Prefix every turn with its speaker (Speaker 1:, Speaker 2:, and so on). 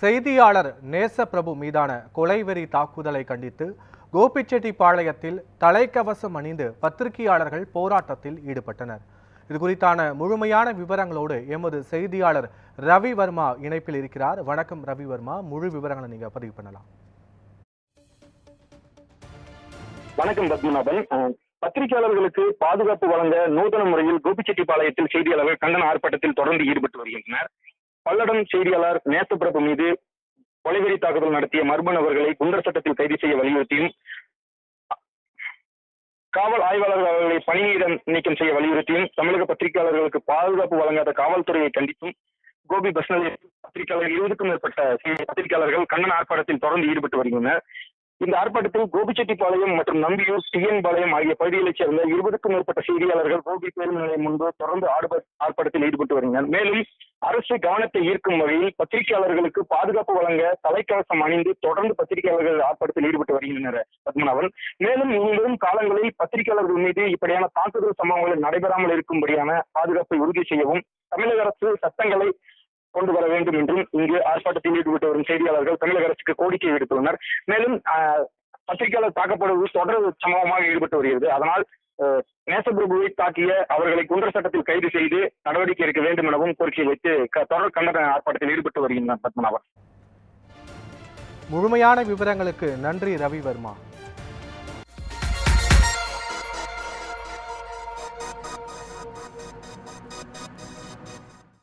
Speaker 1: செய்தியாளர் நேசப்பிரபு மீதான கொலைவெறி தாக்குதலை கண்டித்து கோபிச்செட்டிப்பாளையத்தில் தலைக்கவசம் அணிந்து பத்திரிகையாளர்கள் போராட்டத்தில் ஈடுபட்டனர். இது குறித்தான முழுமையான விவரங்களோடு எமது செய்தியாளர் ரவி வர்மா இணைப்பில் இருக்கிறார். வணக்கம் ரவி வர்மா. முழு விவரங்களை நீங்க பதிவு பண்ணலாம்.
Speaker 2: வணக்கம் பத்மநாபன். பத்திரிகையாளர்களுக்கு பாதுகாப்பு வழங்க நூதன முறையில் கோபிச்செட்டிப்பாளையத்தில் செய்தியாளர்கள் கண்டன ஆர்ப்பாட்டத்தில் தொடர்ந்து ஈடுபட்டு வருகின்றனர். பல்லடம் செய்தியாளர் நேசப்பிரபு மீது கொலைவெறி தாக்குதல் நடத்திய மர்ம நபர்களை குண்டர் சட்டத்தில் கைது செய்ய வலியுறுத்தியும் காவல் ஆய்வாளர்கள் அவர்களை பணியிடம் நீக்கம் செய்ய வலியுறுத்தியும் தமிழக பத்திரிகையாளர்களுக்கு பாதுகாப்பு வழங்காத காவல்துறையை கண்டித்தும் கோபி பஸ் நிலையத்தில் பத்திரிகையாளர்கள் இருபதுக்கும் மேற்பட்ட பத்திரிகையாளர்கள் கண்ணன் ஆர்ப்பாட்டத்தில் தொடர்ந்து ஈடுபட்டு வருகின்றனர். இந்த ஆர்ப்பாட்டத்தில் கோபிச்செட்டிப்பாளையம் மற்றும் நம்பியூர் சிஎன் பாளையம் ஆகிய பகுதிகளைச் சேர்ந்த இருபதுக்கும் மேற்பட்ட செய்தியாளர்கள் கோபி பேருந்து நிலையம் முன்பு தொடர்ந்து ஆர்ப்பாட்டத்தில் ஈடுபட்டு வருகின்றனர். மேலும் அரசு கவனத்தை ஈர்க்கும் வகையில் பத்திரிகையாளர்களுக்கு பாதுகாப்பு வழங்க தலைக்கவசம் அணிந்து தொடர்ந்து பத்திரிகையாளர்கள் ஆர்ப்பாட்டத்தில் ஈடுபட்டு வருகின்றனர் பத்மநாபன். மேலும் இனிவரும் காலங்களில் பத்திரிகையாளர்கள் மீது இப்படியான தாக்குதல் சம்பவங்கள் நடைபெறாமல் இருக்கும்படியான பாதுகாப்பை உறுதி செய்யவும் தமிழக அரசு சட்டங்களை கொண்டு வர வேண்டும் என்றும் இங்கு ஆர்ப்பாட்டத்தில் ஈடுபட்டு வரும் செய்தியாளர்கள் தமிழக அரசுக்கு கோரிக்கை விடுத்துள்ளனர். மேலும் பத்திரிகையாளர் தாக்கப்படுவது தொடர் சம்பவமாக ஈடுபட்டு வருகிறது. அதனால் நேசபிரபுவை தாக்கிய அவர்களை குண்டர் சட்டத்தில் கைது செய்து நடவடிக்கை எடுக்க வேண்டும் எனவும் கோரிக்கை வைத்து க- தொடர் கண்டன ஆர்ப்பாட்டத்தில் ஈடுபட்டு வருகின்றனர் பத்மநாபன்.
Speaker 1: முழுமையான விவரங்களுக்கு நன்றி ரவிவர்மா.